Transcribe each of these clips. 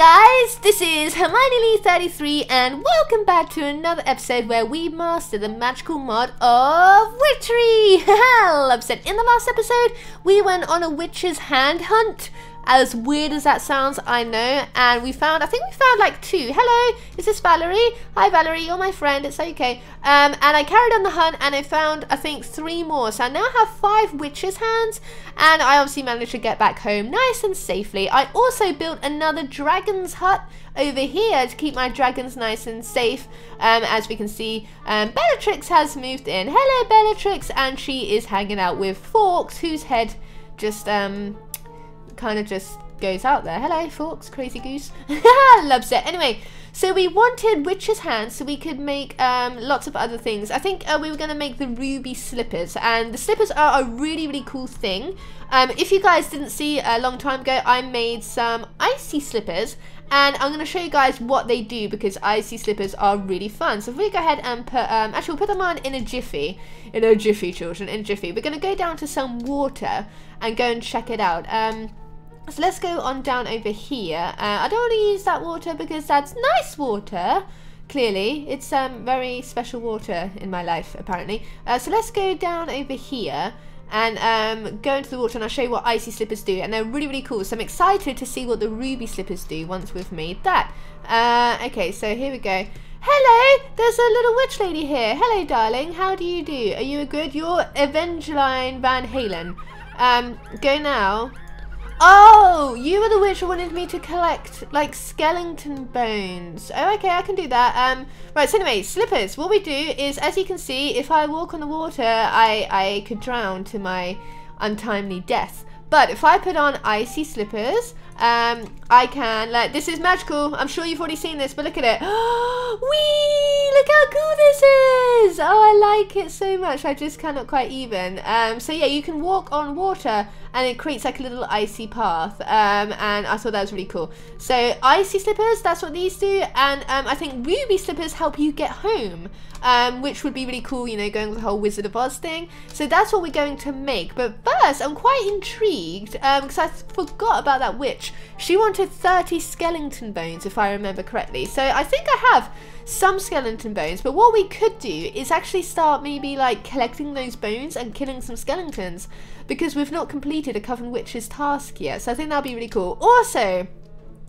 guys, this is Hermione Lee 33 and welcome back to another episode where we master the magical mod of witchery. Love said in the last episode we went on a witch's hand hunt as weird as that sounds, I know. And we found, I think we found like two. Hello, is this Valerie? Hi Valerie, you're my friend, it's okay. Um, and I carried on the hunt and I found, I think, three more. So I now have five witches' hands. And I obviously managed to get back home nice and safely. I also built another dragon's hut over here to keep my dragons nice and safe. Um, as we can see, um, Bellatrix has moved in. Hello Bellatrix, and she is hanging out with Fawkes whose head just um, kind of just goes out there. Hello, Fawkes, crazy goose. Loves it. Anyway, so we wanted Witch's Hand so we could make um, lots of other things. I think uh, we were going to make the ruby slippers, and the slippers are a really, really cool thing. Um, if you guys didn't see a long time ago, I made some icy slippers, and I'm going to show you guys what they do because icy slippers are really fun. So if we go ahead and put, um, actually we'll put them on in a jiffy, in a jiffy children, in a jiffy. We're going to go down to some water and go and check it out. Um, so let's go on down over here. Uh, I don't want to use that water because that's nice water. Clearly, it's um, very special water in my life, apparently. Uh, so let's go down over here and um, go into the water and I'll show you what icy slippers do. And they're really, really cool. So I'm excited to see what the ruby slippers do once we've made that. Uh, okay, so here we go. Hello, there's a little witch lady here. Hello, darling. How do you do? Are you good? You're Evangeline Van Halen. Um, go now. Oh, you were the witch who wanted me to collect, like, skeleton bones. Oh, okay, I can do that. Um, right, so anyway, slippers. What we do is, as you can see, if I walk on the water, I, I could drown to my untimely death. But if I put on icy slippers, um, I can, like, this is magical. I'm sure you've already seen this, but look at it. Wee! Look how cool this is! Oh, I like it so much. I just cannot quite even. Um, so yeah, you can walk on water and it creates like a little icy path um, and I thought that was really cool. So icy slippers, that's what these do and um, I think ruby slippers help you get home um, which would be really cool, you know, going with the whole Wizard of Oz thing. So that's what we're going to make. But first, I'm quite intrigued because um, I forgot about that witch. She wanted 30 skeleton bones, if I remember correctly. So I think I have some skeleton bones, but what we could do is actually start maybe like collecting those bones and killing some skeletons because we've not completed a Coven Witch's task yet. So I think that'll be really cool. Also,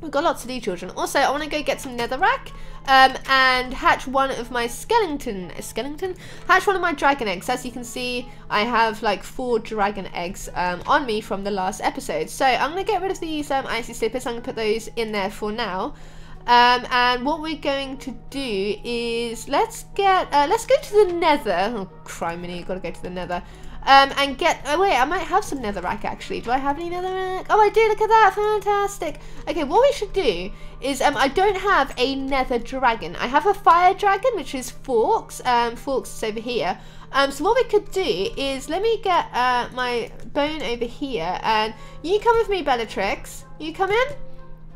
We've got lots to do, children. Also, I want to go get some netherrack um, and hatch one of my skeleton, skeleton? Hatch one of my dragon eggs. As you can see, I have like four dragon eggs um, on me from the last episode. So I'm going to get rid of these um, icy slippers. I'm going to put those in there for now. Um, and what we're going to do is let's get uh, let's go to the nether oh criminy gotta go to the nether um, and get, oh wait, I might have some netherrack actually. Do I have any netherrack? Oh, I do, look at that, fantastic. Okay, what we should do is, um, I don't have a nether dragon. I have a fire dragon, which is Fawkes. Um, Fawkes is over here. Um, so what we could do is, let me get uh, my bone over here, and you come with me, Bellatrix. You come in?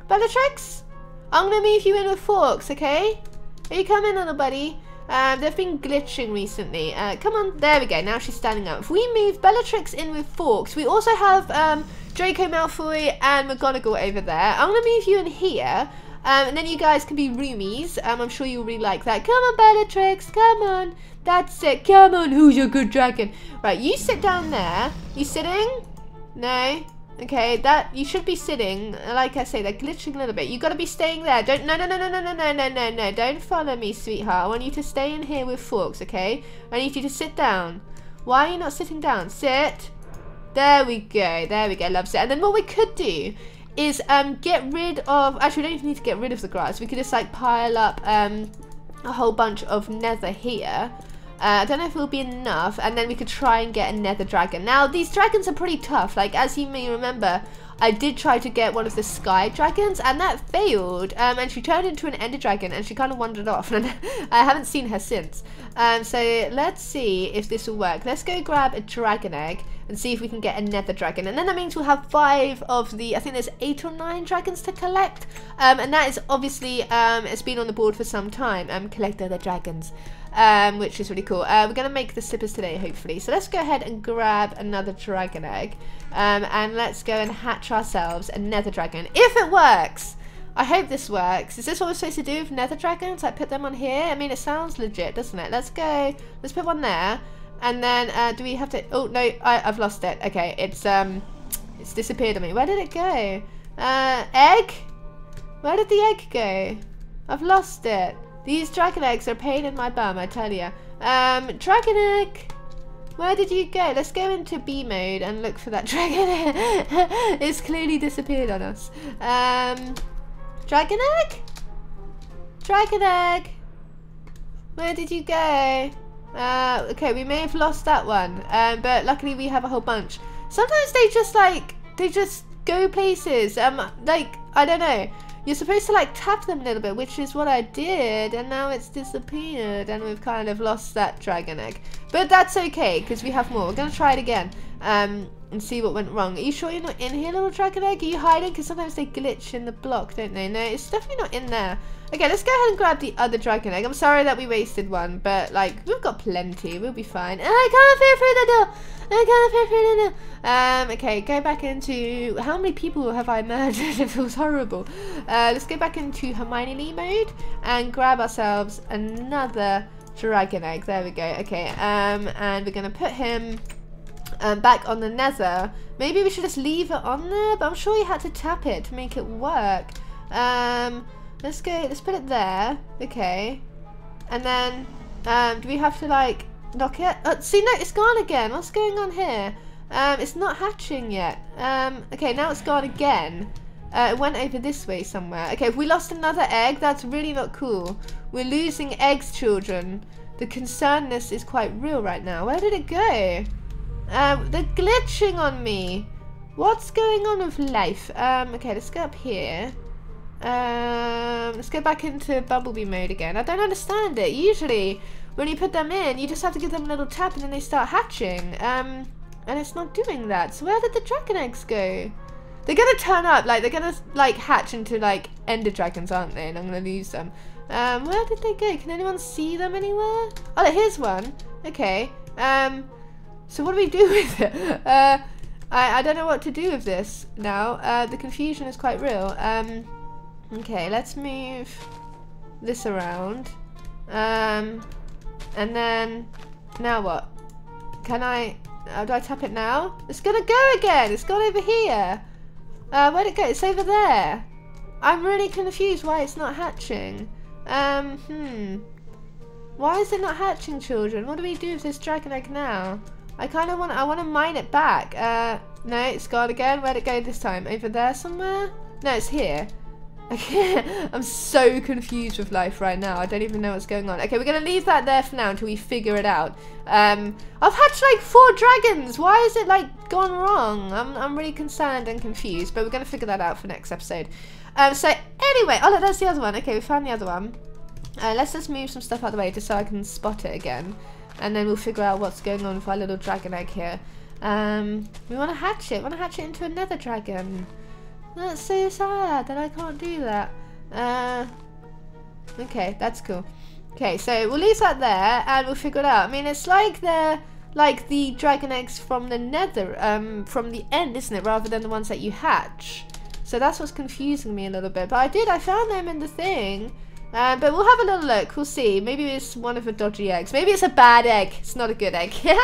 Bellatrix? I'm gonna move you in with Fawkes, okay? Are you coming, little buddy? Um, they've been glitching recently. Uh, come on, there we go. Now she's standing up. If we move Bellatrix in with Fawkes, we also have um, Draco Malfoy and McGonagall over there. I'm going to move you in here. Um, and then you guys can be roomies. Um, I'm sure you'll really like that. Come on, Bellatrix. Come on. That's it. Come on. Who's your good dragon? Right, you sit down there. You sitting? No? Okay, that you should be sitting. Like I say, they're glitching a little bit. You got to be staying there. Don't no no no no no no no no no no. Don't follow me, sweetheart. I want you to stay in here with Fawkes, Okay. I need you to sit down. Why are you not sitting down? Sit. There we go. There we go. Loves it. And then what we could do is um get rid of. Actually, we don't even need to get rid of the grass. We could just like pile up um a whole bunch of nether here. Uh, I don't know if it'll be enough, and then we could try and get a nether dragon. Now, these dragons are pretty tough. Like, as you may remember, I did try to get one of the sky dragons, and that failed. Um, and she turned into an ender dragon, and she kind of wandered off, and I haven't seen her since. Um, so let's see if this will work. Let's go grab a dragon egg and see if we can get a nether dragon. And then that means we'll have five of the, I think there's eight or nine dragons to collect. Um, and that is obviously, um, it's been on the board for some time, um, collect other dragons um, which is really cool. Uh, we're going to make the slippers today, hopefully. So let's go ahead and grab another dragon egg. Um, and let's go and hatch ourselves a nether dragon. If it works! I hope this works. Is this what we're supposed to do with nether dragons? Like put them on here? I mean, it sounds legit, doesn't it? Let's go. Let's put one there. And then, uh, do we have to... Oh, no, I, have lost it. Okay, it's, um, it's disappeared on me. Where did it go? Uh, egg? Where did the egg go? I've lost it. These dragon eggs are pain in my bum, I tell you. Um, dragon egg. Where did you go? Let's go into B mode and look for that dragon egg. it's clearly disappeared on us. Um, dragon egg? Dragon egg. Where did you go? Uh, okay, we may have lost that one. Um, but luckily we have a whole bunch. Sometimes they just like, they just go places. Um, like, I don't know. You're supposed to like tap them a little bit, which is what I did, and now it's disappeared, and we've kind of lost that dragon egg. But that's okay, because we have more. We're going to try it again, um, and see what went wrong. Are you sure you're not in here, little dragon egg? Are you hiding? Because sometimes they glitch in the block, don't they? No, it's definitely not in there. Okay, let's go ahead and grab the other dragon egg. I'm sorry that we wasted one, but like, we've got plenty. We'll be fine. The. I can't fit through the door. Um, okay, go back into... How many people have I murdered? it feels horrible. Uh, let's go back into Hermione mode and grab ourselves another dragon egg. There we go. Okay, um, and we're going to put him um, back on the nether. Maybe we should just leave it on there, but I'm sure you had to tap it to make it work. Um, let's go, let's put it there. Okay. And then, um, do we have to like knock it? Oh, see, no, it's gone again. What's going on here? Um, it's not hatching yet. Um, okay, now it's gone again. Uh, it went over this way somewhere. Okay, if we lost another egg, that's really not cool. We're losing eggs, children. The concerness is quite real right now. Where did it go? Um, they're glitching on me. What's going on with life? Um, okay, let's go up here. Um, let's go back into Bumblebee mode again. I don't understand it. Usually, when you put them in, you just have to give them a little tap and then they start hatching. Um, and it's not doing that. So where did the dragon eggs go? They're gonna turn up, like, they're gonna, like, hatch into, like, ender dragons, aren't they? And I'm gonna lose them. Um, where did they go? Can anyone see them anywhere? Oh, here's one. Okay. Um, so what do we do with it? Uh, I, I don't know what to do with this now. Uh, the confusion is quite real. Um, okay, let's move this around. Um, and then, now what? Can I, uh, do I tap it now? It's gonna go again. It's gone over here. Uh, where'd it go? It's over there. I'm really confused why it's not hatching. Um, hmm. Why is it not hatching, children? What do we do with this dragon egg now? I kind of want I want to mine it back. Uh, no, it's gone again. Where'd it go this time? Over there somewhere? No, it's here. I'm so confused with life right now. I don't even know what's going on. Okay, we're going to leave that there for now until we figure it out. Um, I've hatched like four dragons. Why is it like gone wrong? I'm, I'm really concerned and confused, but we're going to figure that out for next episode. Um, so anyway, oh, look, that's the other one. Okay, we found the other one. Uh, let's just move some stuff out of the way just so I can spot it again and then we'll figure out what's going on with our little dragon egg here. Um, we want to hatch it. We want to hatch it into another dragon. That's so sad that I can't do that. Uh, okay, that's cool. Okay, so we'll leave that there and we'll figure it out. I mean, it's like the like the dragon eggs from the nether, um, from the end, isn't it? Rather than the ones that you hatch. So that's what's confusing me a little bit. But I did, I found them in the thing. Uh, but we'll have a little look. We'll see. Maybe it's one of the dodgy eggs. Maybe it's a bad egg. It's not a good egg. Yeah.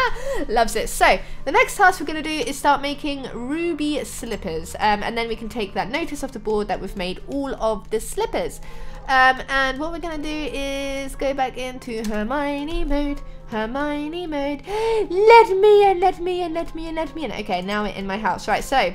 Loves it. So, the next task we're going to do is start making ruby slippers. Um, and then we can take that notice off the board that we've made all of the slippers. Um, and what we're going to do is go back into Hermione mode. Hermione mode. let me in, let me in, let me in, let me in. Okay, now we're in my house. Right, so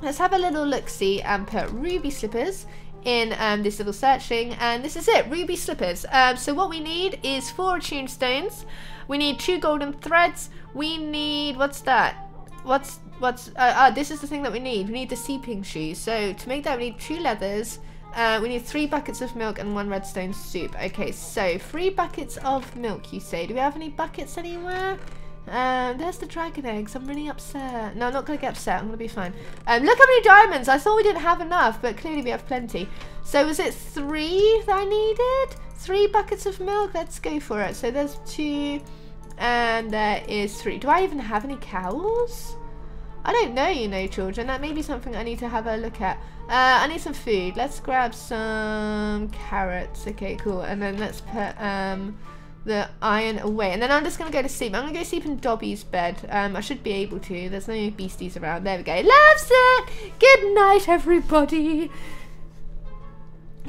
let's have a little look-see and put ruby slippers in um, this little searching and this is it ruby slippers. Um, so what we need is four attuned stones. We need two golden threads. We need what's that? What's what's uh, ah this is the thing that we need. We need the seeping shoes. So to make that we need two leathers. Uh, we need three buckets of milk and one redstone soup. Okay so three buckets of milk you say. Do we have any buckets anywhere um, there's the dragon eggs. I'm really upset. No, I'm not going to get upset. I'm going to be fine. Um, look how many diamonds. I thought we didn't have enough, but clearly we have plenty. So was it three that I needed? Three buckets of milk? Let's go for it. So there's two and there is three. Do I even have any cows? I don't know, you know, children. That may be something I need to have a look at. Uh, I need some food. Let's grab some carrots. Okay, cool. And then let's put um, the iron away. And then I'm just going to go to sleep. I'm going to go sleep in Dobby's bed. Um, I should be able to. There's no beasties around. There we go. Loves it! Good night, everybody.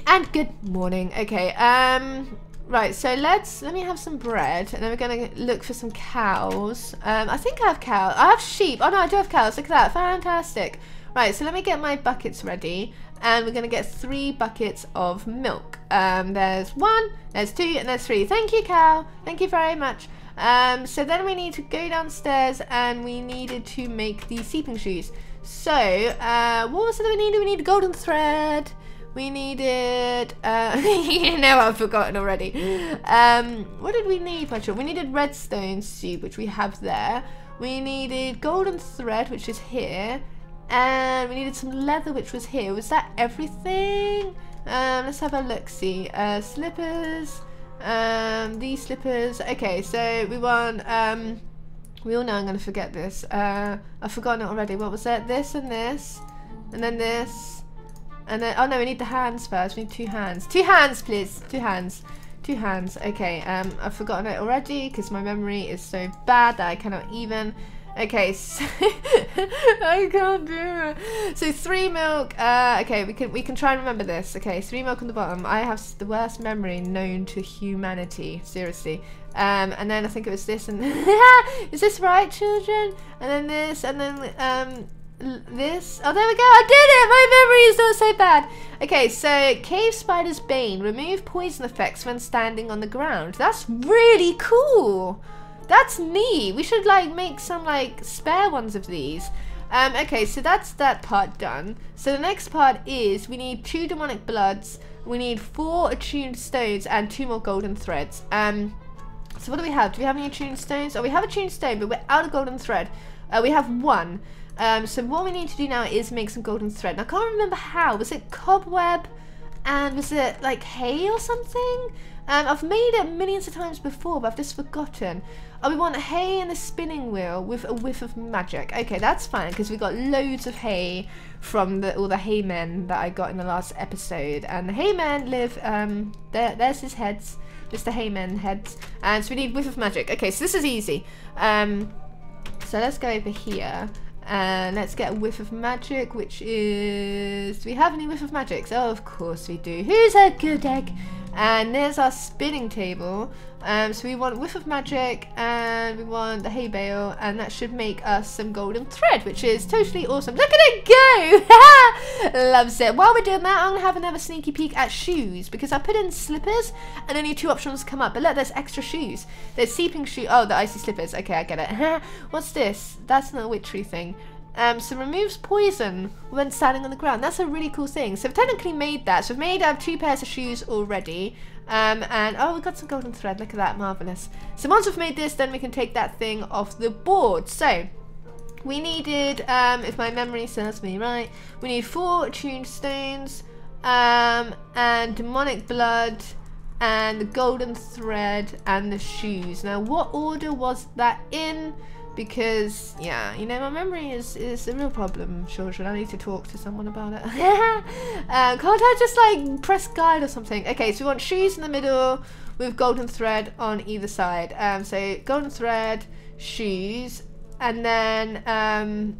And good morning. Okay, um, right, so let's, let me have some bread, and then we're going to look for some cows. Um, I think I have cows. I have sheep. Oh, no, I do have cows. Look at that. Fantastic. Right, so let me get my buckets ready, and we're going to get three buckets of milk. Um, there's one, there's two, and there's three. Thank you, cow. Thank you very much. Um, so then we need to go downstairs, and we needed to make the sleeping shoes. So, uh, what was it that we needed? We needed golden thread. We needed, uh, you know I've forgotten already. Um, what did we need, Patrick? We needed redstone soup, which we have there. We needed golden thread, which is here. And we needed some leather, which was here. Was that everything? Um, let's have a look-see. Uh, slippers. Um, these slippers. Okay, so we want, um, we all know I'm going to forget this. Uh, I've forgotten it already. What was it? This and this. And then this. And then, oh no, we need the hands first. We need two hands. Two hands, please. Two hands. Two hands. Okay, um, I've forgotten it already because my memory is so bad that I cannot even. Okay, so I can't do it. So three milk. Uh, okay, we can we can try and remember this. Okay, three milk on the bottom. I have the worst memory known to humanity. Seriously. Um, and then I think it was this and is this right, children? And then this, and then um, this. Oh, there we go. I did it. My memory is not so bad. Okay, so Cave Spider's Bane. Remove poison effects when standing on the ground. That's really cool. That's neat. We should like make some like spare ones of these. Um, okay, so that's that part done. So the next part is we need two demonic bloods. We need four attuned stones and two more golden threads. Um, so what do we have? Do we have any attuned stones? Oh, we have a attuned stone, but we're out of golden thread. Uh, we have one. Um, so what we need to do now is make some golden thread. And I can't remember how. Was it cobweb? And was it like hay or something? Um, I've made it millions of times before, but I've just forgotten. Oh, we want hay and a spinning wheel with a whiff of magic. Okay, that's fine, because we got loads of hay from the, all the haymen that I got in the last episode. And the haymen live, um, there, there's his heads. The haymen heads. And so we need whiff of magic. Okay, so this is easy. Um, so let's go over here. And let's get a whiff of magic, which is... Do we have any whiff of magics? Oh, of course we do. Who's a good egg? And there's our spinning table. Um, so we want whiff of magic and we want the hay bale and that should make us some golden thread, which is totally awesome. Look at it go! Loves it. While we're doing that, I'm going to have another sneaky peek at shoes because I put in slippers and only two options come up. But look, there's extra shoes. There's seeping shoe. Oh, the icy slippers. Okay, I get it. What's this? That's not a witchery thing. Um, so removes poison when standing on the ground. That's a really cool thing. So we've technically made that. So we've made uh, two pairs of shoes already. Um, and oh, we've got some golden thread. Look at that, marvelous. So once we've made this, then we can take that thing off the board. So we needed, um, if my memory serves me right, we need four attuned stones, um, and demonic blood, and the golden thread, and the shoes. Now, what order was that in? Because yeah you know my memory is is a real problem. Children I need to talk to someone about it? Uh, can't I just like press guide or something? Okay so we want shoes in the middle with golden thread on either side. Um, so golden thread shoes and then um,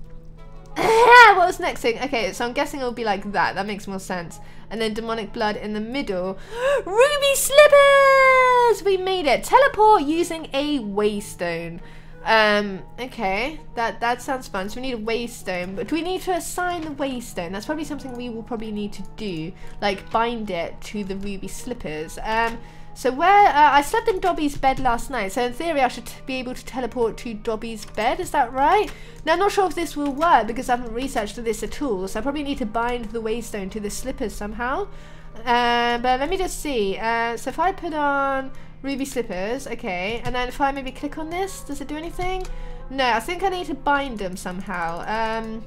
what was next thing? Okay so I'm guessing it'll be like that. That makes more sense. And then demonic blood in the middle. Ruby slippers! We made it. Teleport using a waystone um, okay, that that sounds fun. So we need a waystone, but do we need to assign the waystone? That's probably something we will probably need to do, like bind it to the ruby slippers. Um, so where, uh, I slept in Dobby's bed last night, so in theory I should be able to teleport to Dobby's bed, is that right? Now I'm not sure if this will work because I haven't researched this at all, so I probably need to bind the waystone to the slippers somehow. Uh, but let me just see, uh, so if I put on Ruby slippers, okay. And then if I maybe click on this, does it do anything? No, I think I need to bind them somehow. Um,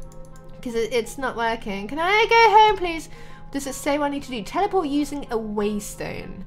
because it, it's not working. Can I go home, please? Does it say what I need to do? Teleport using a waystone.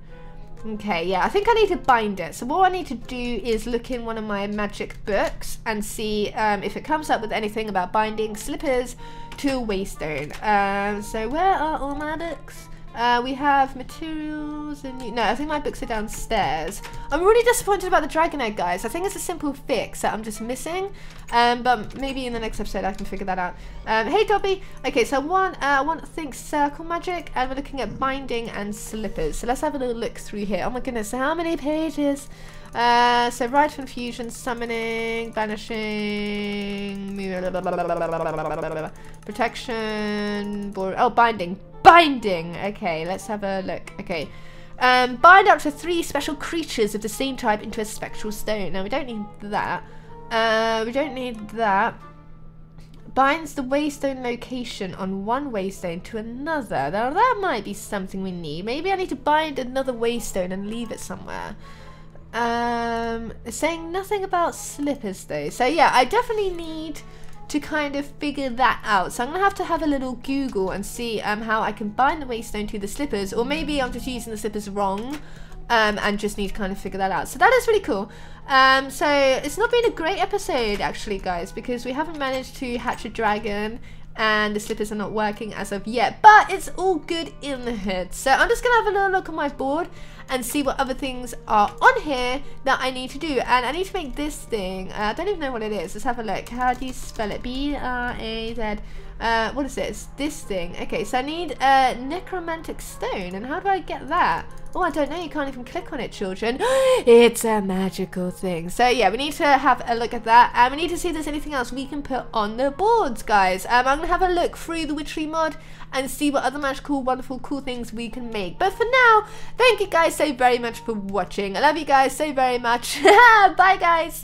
Okay, yeah, I think I need to bind it. So what I need to do is look in one of my magic books and see um, if it comes up with anything about binding slippers to a waystone. Um, so where are all my books? Uh, we have materials and no, I think my books are downstairs. I'm really disappointed about the dragon egg, guys. I think it's a simple fix that I'm just missing. Um, but maybe in the next episode I can figure that out. Um, hey Dobby. Okay, so one, uh, one thing, circle magic, and we're looking at binding and slippers. So let's have a little look through here. Oh my goodness, how many pages? Uh, so ride confusion, summoning, banishing, protection, oh binding, binding. Okay, let's have a look. Okay. Um, bind up to three special creatures of the same type into a spectral stone. Now we don't need that. Uh, we don't need that. Binds the waystone location on one waystone to another. Now that might be something we need. Maybe I need to bind another waystone and leave it somewhere. Um, saying nothing about slippers though. So yeah, I definitely need to kind of figure that out. So I'm going to have to have a little Google and see um, how I can bind the waystone to the slippers. Or maybe I'm just using the slippers wrong um, and just need to kind of figure that out. So that is really cool. Um, so it's not been a great episode actually, guys, because we haven't managed to hatch a dragon and the slippers are not working as of yet but it's all good in the hood so I'm just gonna have a little look on my board and see what other things are on here that I need to do. And I need to make this thing uh, I don't even know what it is. Let's have a look. How do you spell it? B-R-A-Z uh, what is this? This thing. Okay so I need a necromantic stone. And how do I get that? Oh, I don't know, you can't even click on it, children. it's a magical thing. So yeah, we need to have a look at that. And we need to see if there's anything else we can put on the boards, guys. Um, I'm going to have a look through the Witchery mod and see what other magical, wonderful, cool things we can make. But for now, thank you guys so very much for watching. I love you guys so very much. Bye, guys.